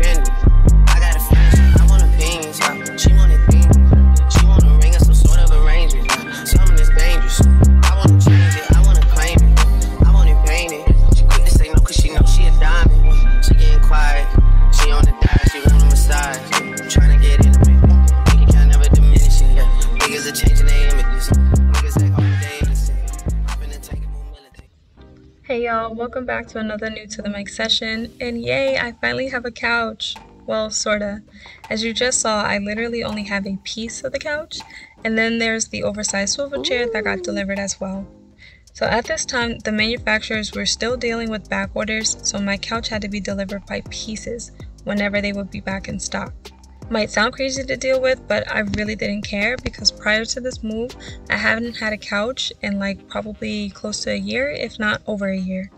engine, welcome back to another new to the mic session. And yay, I finally have a couch. Well, sorta. As you just saw, I literally only have a piece of the couch, and then there's the oversized swivel chair that got delivered as well. So at this time, the manufacturers were still dealing with back orders, so my couch had to be delivered by pieces whenever they would be back in stock. Might sound crazy to deal with, but I really didn't care because prior to this move, I haven't had a couch in like probably close to a year, if not over a year.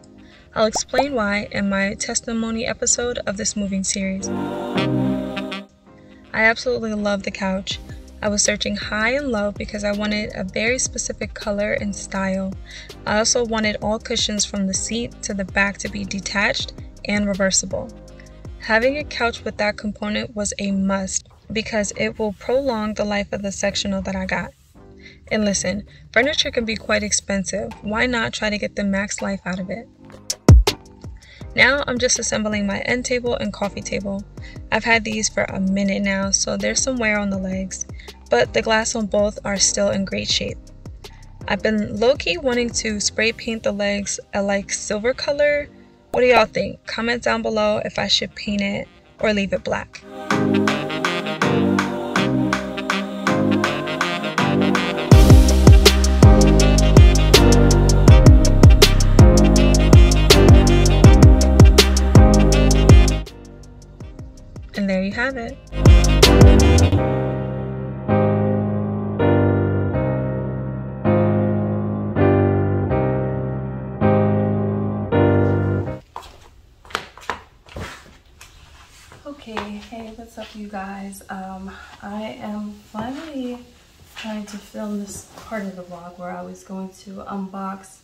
I'll explain why in my testimony episode of this moving series. I absolutely love the couch. I was searching high and low because I wanted a very specific color and style. I also wanted all cushions from the seat to the back to be detached and reversible. Having a couch with that component was a must because it will prolong the life of the sectional that I got. And listen, furniture can be quite expensive. Why not try to get the max life out of it? Now I'm just assembling my end table and coffee table. I've had these for a minute now, so there's some wear on the legs, but the glass on both are still in great shape. I've been low-key wanting to spray paint the legs a like silver color. What do y'all think? Comment down below if I should paint it or leave it black. You have it. Okay, hey, what's up, you guys? Um, I am finally trying to film this part of the vlog where I was going to unbox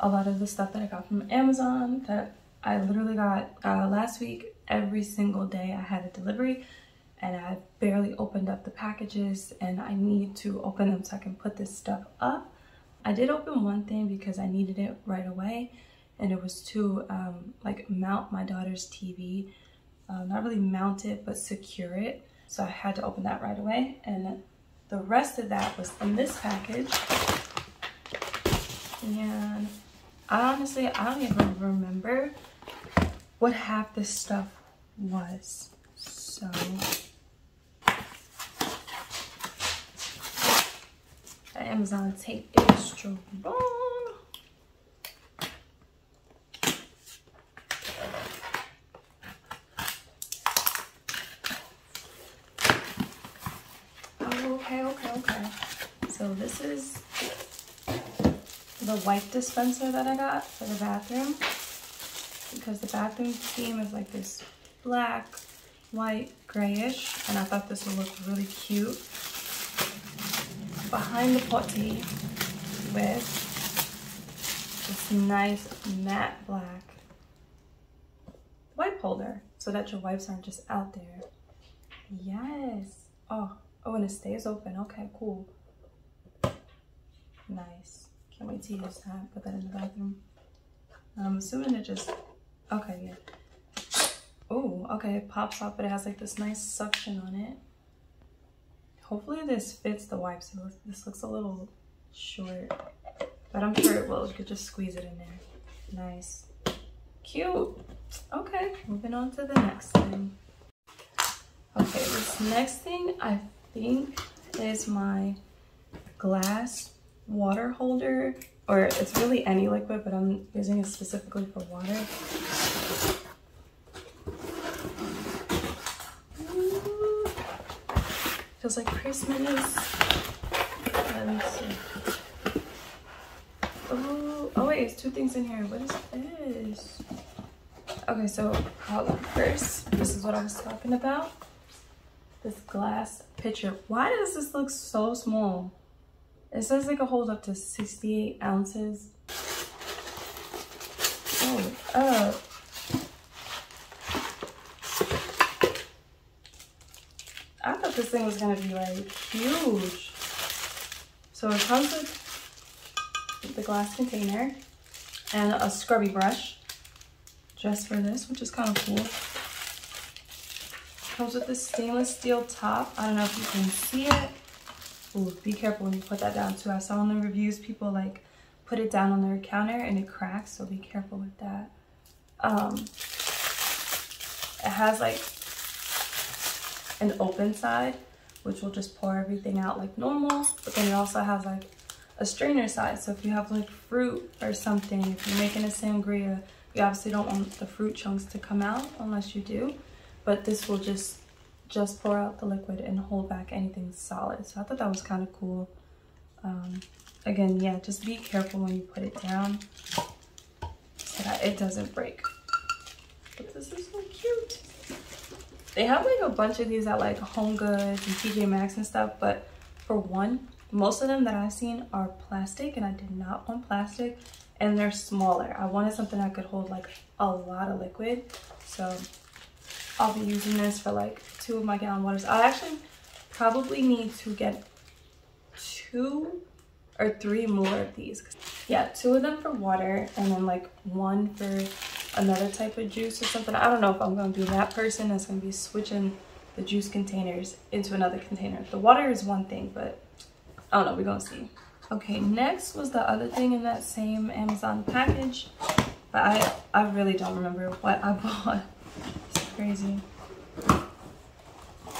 a lot of the stuff that I got from Amazon that I literally got uh, last week. Every single day I had a delivery and I barely opened up the packages and I need to open them so I can put this stuff up. I did open one thing because I needed it right away and it was to um, like mount my daughter's TV uh, not really mount it but secure it so I had to open that right away and the rest of that was in this package and I honestly I don't even remember what half this stuff was so the Amazon tape is strong Oh, okay, okay, okay. So this is the wipe dispenser that I got for the bathroom. Because the bathroom theme is like this black, white, grayish. And I thought this would look really cute. Behind the potty with this nice matte black wipe holder. So that your wipes aren't just out there. Yes. Oh, oh, and it stays open. Okay, cool. Nice. Can't wait to use that. Put that in the bathroom. Um, I'm assuming it just, okay, yeah. Oh, okay, it pops off, but it has like this nice suction on it. Hopefully this fits the wipes. Looks, this looks a little short, but I'm sure it will. You could just squeeze it in there. Nice. Cute. Okay, moving on to the next thing. Okay, this next thing I think is my glass water holder, or it's really any liquid, but I'm using it specifically for water. Feels like Christmas. See. Oh, oh wait, it's two things in here. What is this? Okay, so. First, this is what I was talking about. This glass pitcher. Why does this look so small? It says it can hold up to 68 ounces. Oh, uh. I thought this thing was gonna be like huge. So it comes with the glass container and a scrubby brush just for this, which is kind of cool. Comes with this stainless steel top. I don't know if you can see it. Ooh, be careful when you put that down too. I saw in the reviews people like put it down on their counter and it cracks, so be careful with that. Um, it has like an open side, which will just pour everything out like normal, but then it also has like a strainer side. So if you have like fruit or something, if you're making a sangria, you obviously don't want the fruit chunks to come out unless you do, but this will just just pour out the liquid and hold back anything solid. So I thought that was kind of cool. Um, again, yeah, just be careful when you put it down so that it doesn't break. But this is so cute. They have like a bunch of these at like Home Goods and TJ Maxx and stuff, but for one, most of them that I've seen are plastic and I did not want plastic and they're smaller. I wanted something that could hold like a lot of liquid. So I'll be using this for like two of my gallon waters. I actually probably need to get two or three more of these. Yeah, two of them for water and then like one for another type of juice or something. I don't know if I'm gonna be that person that's gonna be switching the juice containers into another container. The water is one thing, but I don't know, we're gonna see. Okay, next was the other thing in that same Amazon package, but I, I really don't remember what I bought. It's crazy.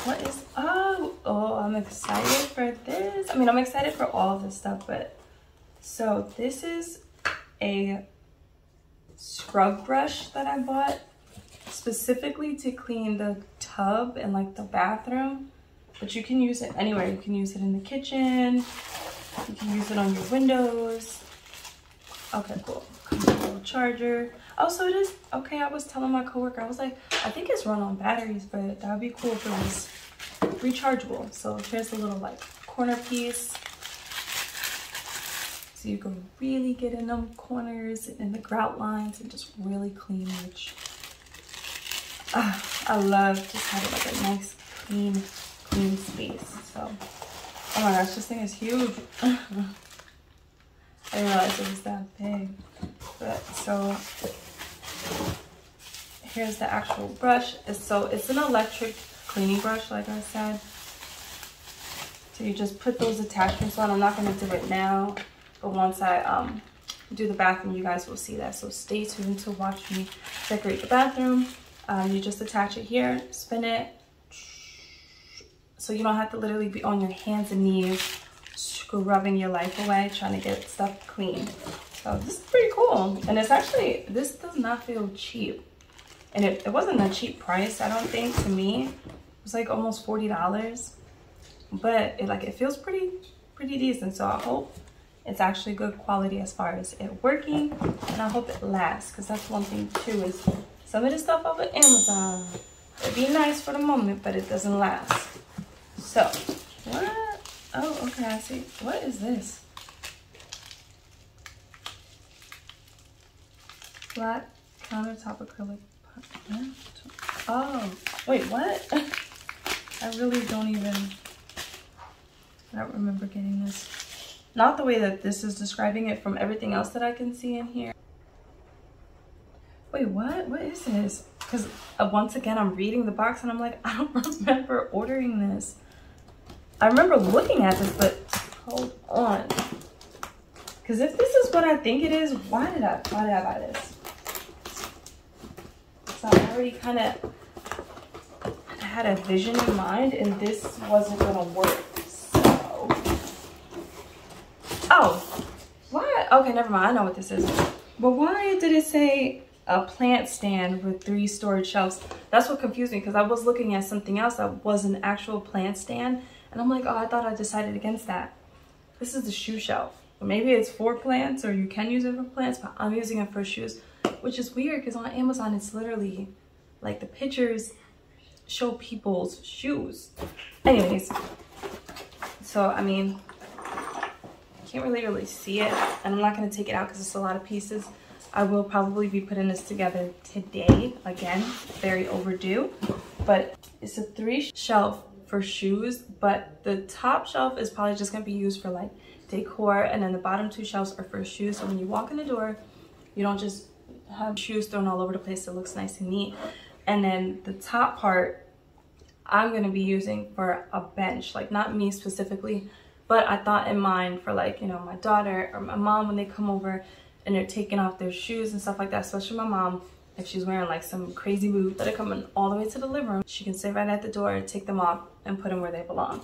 What is, oh, oh, I'm excited for this. I mean, I'm excited for all of this stuff, but so this is a scrub brush that I bought specifically to clean the tub and like the bathroom, but you can use it anywhere. You can use it in the kitchen, you can use it on your windows. Okay, cool. Comes with a little charger. Oh, so it is, okay, I was telling my coworker, I was like, I think it's run on batteries, but that would be cool it was rechargeable. So here's a little like corner piece. So you can really get in them corners and the grout lines and just really clean, which uh, I love just having like a nice, clean, clean space. So Oh my gosh, this thing is huge. I didn't realize it was that big. But so here's the actual brush. So it's an electric cleaning brush, like I said. So you just put those attachments on. I'm not gonna do it now, but once I um do the bathroom, you guys will see that. So stay tuned to watch me decorate the bathroom. Um, you just attach it here, spin it, so you don't have to literally be on your hands and knees scrubbing your life away trying to get stuff clean. So this is pretty cool. And it's actually, this does not feel cheap. And it, it wasn't a cheap price, I don't think, to me. It was like almost $40. But it like it feels pretty, pretty decent. So I hope it's actually good quality as far as it working. And I hope it lasts. Because that's one thing too is some of the stuff over Amazon. It'd be nice for the moment, but it doesn't last. So, what? Oh, okay, I see. What is this? Flat countertop acrylic. Oh, wait, what? I really don't even, I don't remember getting this. Not the way that this is describing it from everything else that I can see in here. Wait, what? What is this? Because uh, once again, I'm reading the box and I'm like, I don't remember ordering this. I remember looking at this, but hold on. Because if this is what I think it is, why did I, why did I buy this? So I already kind of had a vision in mind and this wasn't going to work. So, oh, why? Okay, never mind. I know what this is. But why did it say a plant stand with three storage shelves? That's what confused me because I was looking at something else that was an actual plant stand And I'm like, oh, I thought I decided against that. This is the shoe shelf. Maybe it's for plants or you can use it for plants, but I'm using it for shoes, which is weird because on Amazon, it's literally like the pictures show people's shoes. Anyways, so I mean, I can't really really see it and I'm not going to take it out because it's a lot of pieces. I will probably be putting this together today. Again, very overdue, but it's a three shelf for shoes, but the top shelf is probably just gonna be used for like decor and then the bottom two shelves are for shoes. So when you walk in the door, you don't just have shoes thrown all over the place. It looks nice and neat. And then the top part, I'm gonna be using for a bench, like not me specifically, but I thought in mind for like, you know, my daughter or my mom when they come over and they're taking off their shoes and stuff like that, especially my mom, if she's wearing like some crazy boots that are coming all the way to the living room, she can sit right at the door, take them off and put them where they belong.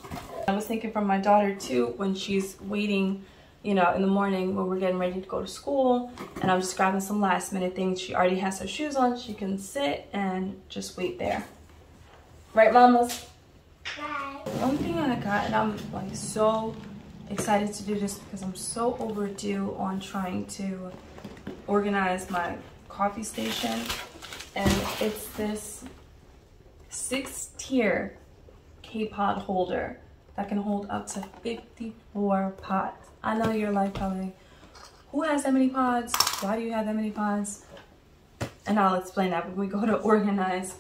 I was thinking for my daughter too, when she's waiting, you know, in the morning when we're getting ready to go to school and I'm just grabbing some last minute things. She already has her shoes on. She can sit and just wait there. Right, mamas? One thing I got, and I'm like so excited to do this because I'm so overdue on trying to organize my coffee station. And it's this six tier K-Pod holder that can hold up to 54 pots. I know you're like probably, who has that many pods? Why do you have that many pods? And I'll explain that when we go to organize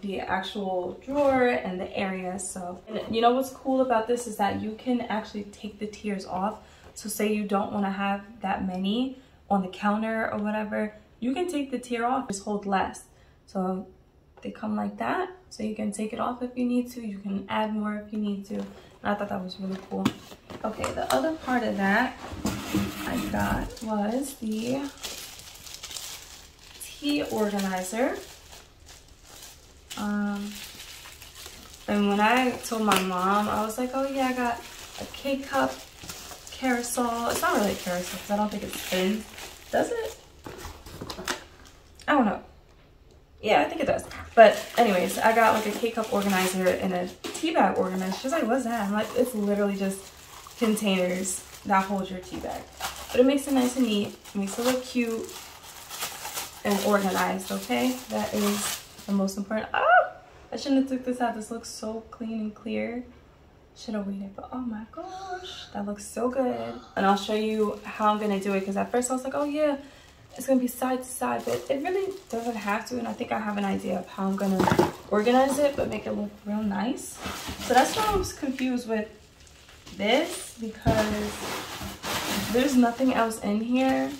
the actual drawer and the area. So, and you know what's cool about this is that you can actually take the tiers off. So say you don't want to have that many on the counter or whatever, you can take the tier off, just hold less. So they come like that. So you can take it off if you need to. You can add more if you need to. I thought that was really cool. Okay, the other part of that I got was the tea organizer. Um, and when I told my mom, I was like, oh yeah, I got a K-cup carousel. It's not really a carousel because I don't think it spins. Does it? I don't know. Yeah, I think it does. But anyways, I got like a K-cup organizer and a tea bag. She's like, what's that? I'm like, it's literally just containers that hold your tea bag. But it makes it nice and neat. It makes it look cute and organized, okay? That is the most important. Oh, I shouldn't have took this out. This looks so clean and clear. Should have waited, but oh my gosh, that looks so good. And I'll show you how I'm gonna do it because at first I was like, oh yeah, it's gonna be side to side, but it really doesn't have to. And I think I have an idea of how I'm gonna organize it, but make it look real nice. So that's why I was confused with this because there's nothing else in here.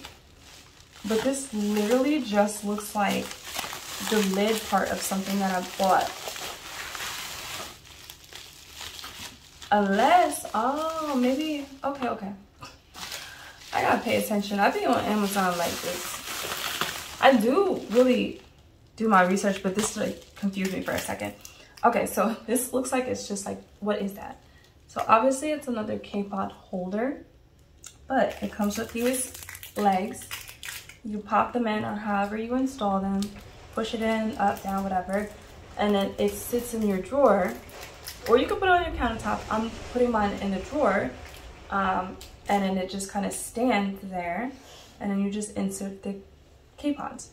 But this literally just looks like the lid part of something that I bought. Unless, oh, maybe, okay, okay. I gotta pay attention. I be on Amazon like this. I do really do my research, but this like confused me for a second. Okay, so this looks like it's just like, what is that? So obviously it's another K-pod holder, but it comes with these legs. You pop them in or however you install them push it in, up, down, whatever. And then it sits in your drawer. Or you can put it on your countertop. I'm putting mine in the drawer. Um, and then it just kind of stands there. And then you just insert the K-pods.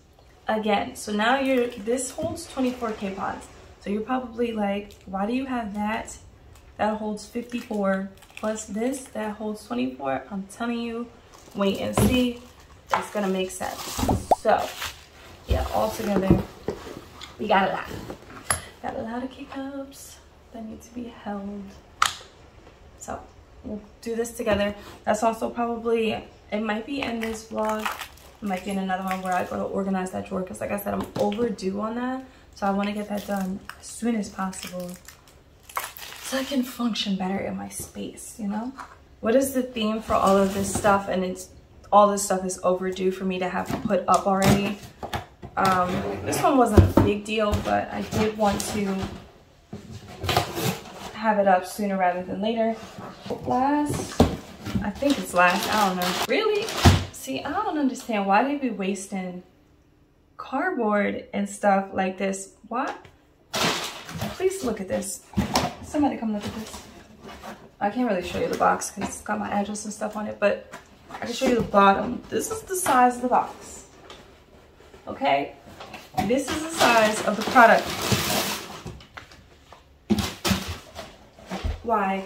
Again, so now you're, this holds 24 K-pods. So you're probably like, why do you have that? That holds 54 plus this that holds 24. I'm telling you, wait and see. It's gonna make sense. So yeah, all together, we got a lot. Got a lot of K-cups that need to be held. So we'll do this together. That's also probably, it might be in this vlog. It might be in another one where I go to organize that drawer. Because like I said, I'm overdue on that. So I want to get that done as soon as possible. So I can function better in my space, you know? What is the theme for all of this stuff? And it's all this stuff is overdue for me to have put up already. Um, this one wasn't a big deal, but I did want to have it up sooner rather than later. Last, I think it's last, I don't know. Really? See, I don't understand why they be wasting cardboard and stuff like this. What? Please look at this. Somebody come look at this. I can't really show you the box because it's got my address and stuff on it, but I can show you the bottom. This is the size of the box. Okay? This is the size of the product. Why?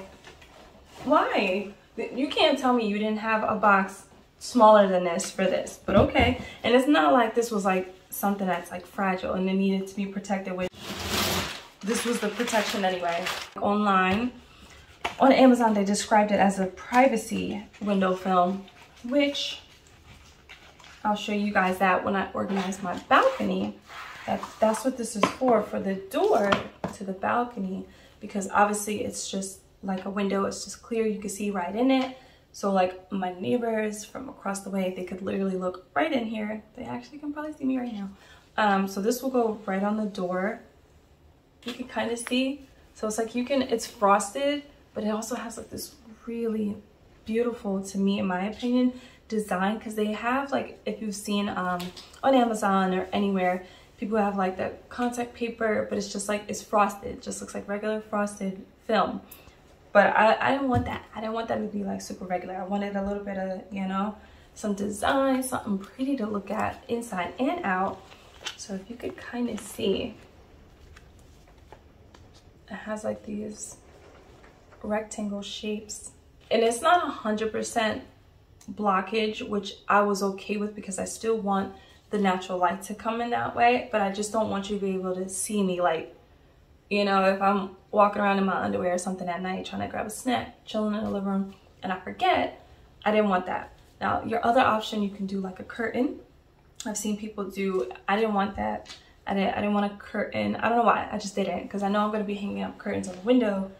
Why? You can't tell me you didn't have a box smaller than this for this, but okay. And it's not like this was like something that's like fragile and it needed to be protected with. This was the protection anyway. Online, on Amazon, they described it as a privacy window film, which I'll show you guys that when I organize my balcony. That, that's what this is for, for the door to the balcony, because obviously it's just like a window. It's just clear. You can see right in it. So like my neighbors from across the way, they could literally look right in here. They actually can probably see me right now. Um, so this will go right on the door. You can kind of see. So it's like you can, it's frosted, but it also has like this really beautiful, to me, in my opinion, design. Because they have like, if you've seen um, on Amazon or anywhere, people have like the contact paper, but it's just like, it's frosted. It just looks like regular frosted film. But I, I didn't want that. I didn't want that to be like super regular. I wanted a little bit of, you know, some design, something pretty to look at inside and out. So if you could kind of see, it has like these rectangle shapes. And it's not a 100% blockage, which I was okay with because I still want the natural light to come in that way. But I just don't want you to be able to see me like you know, if I'm walking around in my underwear or something at night trying to grab a snack, chilling in the living room, and I forget, I didn't want that. Now, your other option, you can do like a curtain. I've seen people do, I didn't want that. I didn't, I didn't want a curtain. I don't know why, I just didn't. Because I know I'm going to be hanging up curtains on the window.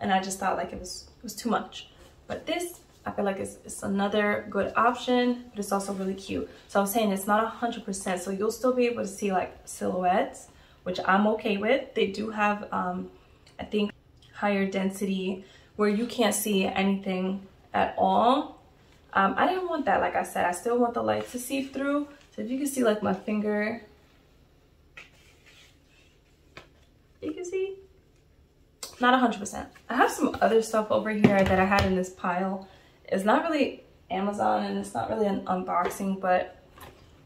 And I just thought like it was, it was too much. But this, I feel like it's, it's another good option, but it's also really cute. So I'm saying it's not 100%, so you'll still be able to see like silhouettes which I'm okay with. They do have, um, I think, higher density where you can't see anything at all. Um, I didn't want that, like I said. I still want the light to see through. So if you can see like my finger, you can see, not 100%. I have some other stuff over here that I had in this pile. It's not really Amazon and it's not really an unboxing, but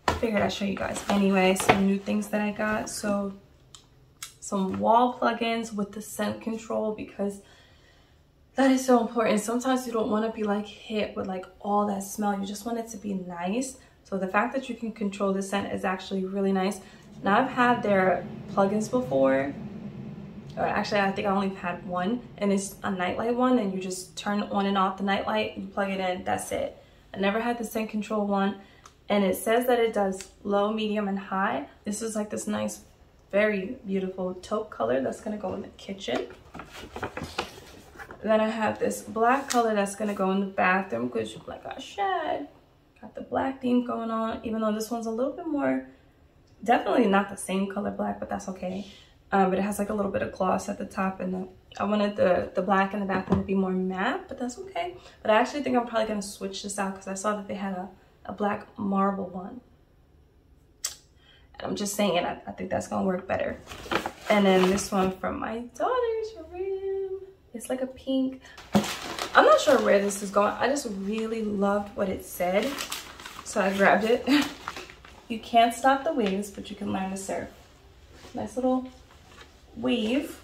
I figured I'd show you guys anyway, some new things that I got. So some wall plugins with the scent control because that is so important. Sometimes you don't want to be like hit with like all that smell. You just want it to be nice. So the fact that you can control the scent is actually really nice. Now I've had their plugins before. Actually, I think I only had one and it's a nightlight one and you just turn on and off the nightlight, you plug it in, that's it. I never had the scent control one and it says that it does low, medium, and high. This is like this nice very beautiful taupe color that's gonna go in the kitchen. Then I have this black color that's gonna go in the bathroom because like I said, got the black theme going on, even though this one's a little bit more, definitely not the same color black, but that's okay. Um, but it has like a little bit of gloss at the top and the, I wanted the, the black in the bathroom to be more matte, but that's okay. But I actually think I'm probably gonna switch this out because I saw that they had a, a black marble one. I'm just saying, I, I think that's gonna work better. And then this one from my daughter's room. It's like a pink. I'm not sure where this is going. I just really loved what it said. So I grabbed it. you can't stop the waves, but you can learn to surf. Nice little wave.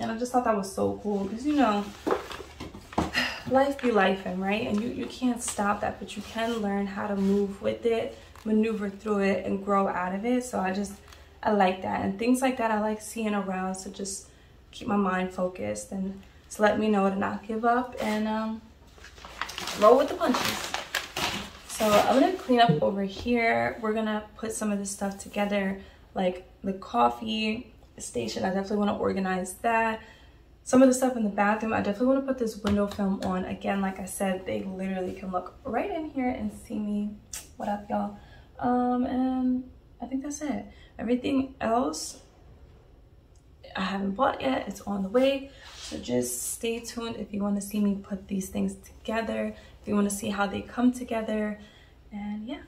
And I just thought that was so cool because you know, life be life and right? And you, you can't stop that, but you can learn how to move with it maneuver through it and grow out of it. So I just, I like that. And things like that I like seeing around. So just keep my mind focused and to let me know to not give up and um, roll with the punches. So I'm gonna clean up over here. We're gonna put some of this stuff together, like the coffee station. I definitely wanna organize that. Some of the stuff in the bathroom, I definitely wanna put this window film on. Again, like I said, they literally can look right in here and see me. What up, y'all? Um, and I think that's it. Everything else I haven't bought yet. It's on the way. So just stay tuned if you want to see me put these things together. If you want to see how they come together. And yeah.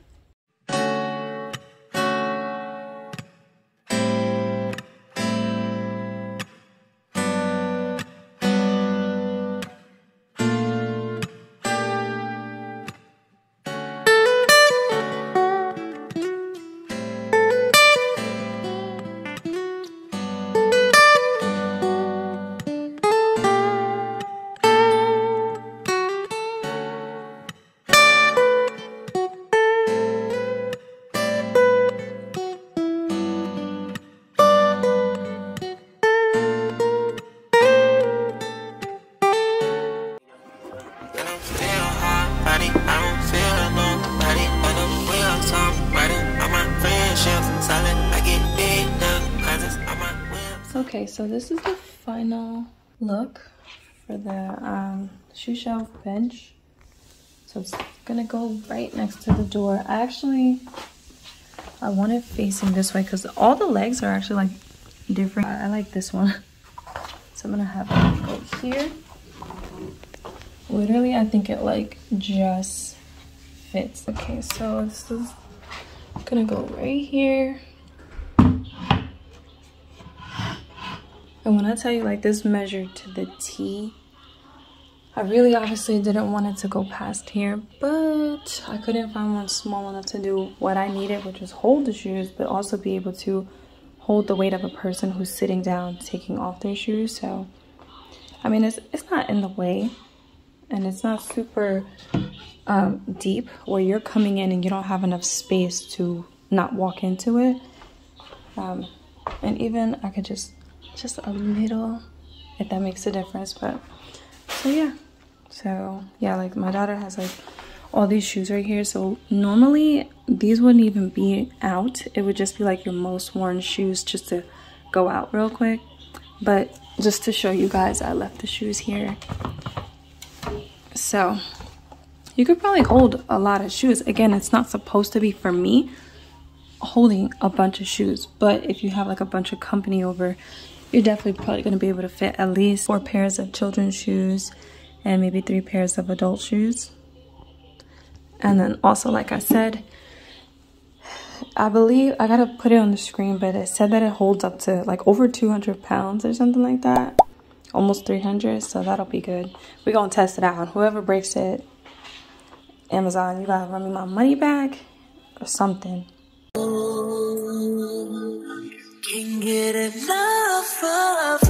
This is the final look for the um, shoe shelf bench. So it's gonna go right next to the door. I actually, I want it facing this way because all the legs are actually like different. I, I like this one. So I'm gonna have it go here. Literally, I think it like just fits. Okay, so this is gonna go right here. And when I tell you like this measured to the T, I really obviously didn't want it to go past here, but I couldn't find one small enough to do what I needed, which was hold the shoes, but also be able to hold the weight of a person who's sitting down taking off their shoes. So, I mean, it's, it's not in the way and it's not super um, deep where you're coming in and you don't have enough space to not walk into it. Um, and even I could just just a little if that makes a difference but so yeah. So yeah like my daughter has like all these shoes right here so normally these wouldn't even be out. It would just be like your most worn shoes just to go out real quick. But just to show you guys i left the shoes here. So you could probably hold a lot of shoes. Again it's not supposed to be for me holding a bunch of shoes but if you have like a bunch of company over you're definitely probably going to be able to fit at least four pairs of children's shoes and maybe three pairs of adult shoes. And then also, like I said, I believe, I gotta put it on the screen, but it said that it holds up to like over 200 pounds or something like that. Almost 300, so that'll be good. We're gonna test it out. Whoever breaks it, Amazon, you gotta run me my money back or something can get enough of